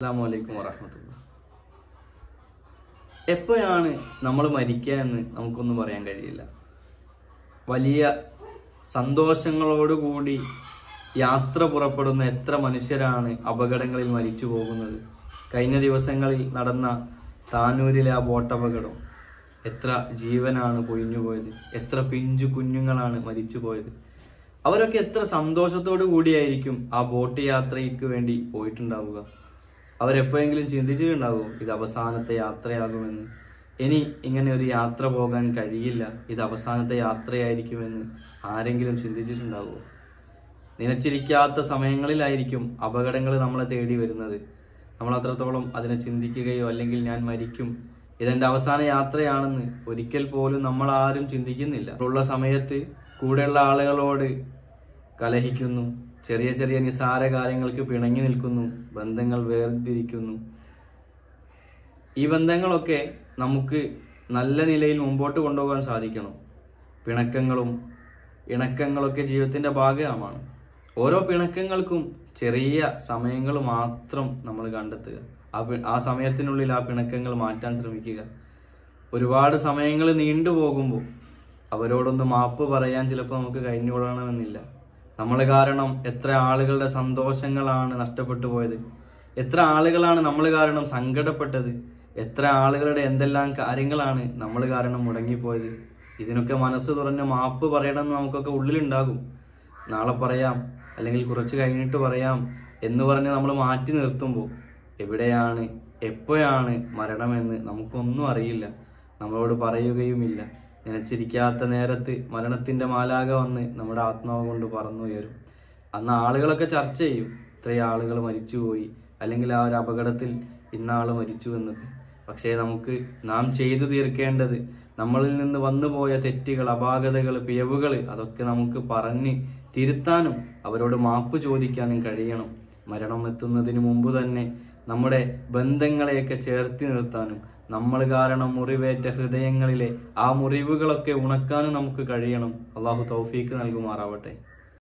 അസ്സാം വലൈക്കും എപ്പോഴാണ് നമ്മൾ മരിക്കുക എന്ന് നമുക്കൊന്നും പറയാൻ കഴിയില്ല. വലിയ സന്തോഷങ്ങളോടുകൂടി യാത്ര പുറപ്പെടുന്ന എത്ര മനുഷ്യരാണ് അപകടങ്ങളിൽ മരിച്ചു പോകുന്നത്. കഴിഞ്ഞ ദിവസങ്ങളിൽ നടന്ന താനൂരിലെ ആ ബോട്ടപകടം എത്ര ജീവനാണ് പൊഴിഞ്ഞുപോയത് എത്ര പിഞ്ചു കുഞ്ഞുങ്ങളാണ് മരിച്ചു പോയത്. അവരൊക്കെ എത്ര സന്തോഷത്തോടു കൂടിയായിരിക്കും ആ ബോട്ട് യാത്രയ്ക്ക് വേണ്ടി പോയിട്ടുണ്ടാവുക. അവരെപ്പോഴെങ്കിലും ചിന്തിച്ചിട്ടുണ്ടാകും ഇത് അവസാനത്തെ യാത്രയാകുമെന്ന്. ഇനി ഇങ്ങനെ ഒരു യാത്ര പോകാൻ കഴിയില്ല. ഇത് അവസാനത്തെ യാത്രയായിരിക്കുമെന്ന് ആരെങ്കിലും ചിന്തിച്ചിട്ടുണ്ടാകുമോ? നിലച്ചിരിക്കാത്ത സമയങ്ങളിലായിരിക്കും അപകടങ്ങൾ നമ്മളെ തേടി വരുന്നത്. നമ്മൾ അത്രത്തോളം അതിനെ ചിന്തിക്കുകയോ അല്ലെങ്കിൽ ഞാൻ മരിക്കും. ഇതെന്റെ അവസാന യാത്രയാണെന്ന് ഒരിക്കൽ പോലും നമ്മൾ ആരും ചിന്തിക്കുന്നില്ല. ഉള്ള സമയത്ത് കൂടെയുള്ള ആളുകളോട് കലഹിക്കുന്നു. ചെറിയ ചെറിയ നിസാര കാര്യങ്ങൾക്ക് പിണങ്ങി നിൽക്കുന്നു ബന്ധങ്ങൾ വേർതിരിക്കുന്നു. ഈ ബന്ധങ്ങളൊക്കെ നമുക്ക് നല്ല നിലയിൽ മുമ്പോട്ട് കൊണ്ടുപോകാൻ സാധിക്കണം. പിണക്കങ്ങളും ഇണക്കങ്ങളൊക്കെ ജീവിതത്തിന്റെ ഭാഗമാണ്. ഓരോ പിണക്കങ്ങൾക്കും ചെറിയ സമയങ്ങൾ മാത്രം നമ്മൾ കണ്ടെത്തുക. ആ ആ സമയത്തിനുള്ളിൽ ആ പിണക്കങ്ങൾ മാറ്റാൻ ശ്രമിക്കുക. ഒരുപാട് സമയങ്ങൾ നീണ്ടു പോകുമ്പോൾ അവരോടൊന്ന് മാപ്പ് പറയാൻ ചിലപ്പോൾ നമുക്ക് കഴിഞ്ഞുകൊള്ളണമെന്നില്ല നമ്മൾ കാരണം എത്ര ആളുകളുടെ സന്തോഷങ്ങളാണ് നഷ്ടപ്പെട്ടു പോയത്. എത്ര ആളുകളാണ് നമ്മൾ കാരണം സങ്കടപ്പെട്ടത്. എത്ര ആളുകളുടെ എന്തെല്ലാം കാര്യങ്ങളാണ് നമ്മൾ കാരണം മുടങ്ങിപ്പോയത്. ഇതിനൊക്കെ മനസ്സ് തുറന്ന് മാപ്പ് പറയണമെന്ന് നമുക്കൊക്കെ ഉള്ളിലുണ്ടാകും. നാളെ പറയാം അല്ലെങ്കിൽ കുറച്ച് കഴിഞ്ഞിട്ട് പറയാം എന്ന് പറഞ്ഞ് നമ്മൾ മാറ്റി നിർത്തുമ്പോൾ എവിടെയാണ് എപ്പോഴാണ് മരണമെന്ന് നമുക്കൊന്നും അറിയില്ല. നമ്മളോട് പറയുകയുമില്ല. നനച്ചിരിക്കാത്ത നേരത്ത് മരണത്തിന്റെ മാലാക വന്ന് നമ്മുടെ ആത്മാവ് കൊണ്ട് പറന്നുയരും അന്ന് ആളുകളൊക്കെ ചർച്ച ചെയ്യും ഇത്രയും ആളുകൾ മരിച്ചുപോയി അല്ലെങ്കിൽ ആ ഒരു അപകടത്തിൽ ഇന്നാൾ മരിച്ചു എന്നൊക്കെ. പക്ഷേ നമുക്ക് നാം ചെയ്തു തീർക്കേണ്ടത് നമ്മളിൽ നിന്ന് വന്നുപോയ തെറ്റുകൾ അപാകതകൾ പിഴവുകൾ അതൊക്കെ നമുക്ക് പറഞ്ഞ് തിരുത്താനും അവരോട് മാപ്പ് ചോദിക്കാനും കഴിയണം. മരണം എത്തുന്നതിന് മുമ്പ് തന്നെ നമ്മുടെ ബന്ധങ്ങളെയൊക്കെ ചേർത്തി നിർത്താനും നമ്മൾ കാരണം മുറിവേറ്റ ഹൃദയങ്ങളിലെ ആ മുറിവുകളൊക്കെ ഉണക്കാനും നമുക്ക് കഴിയണം. അള്ളാഹു തൗഫീക്ക് നൽകുമാറാവട്ടെ.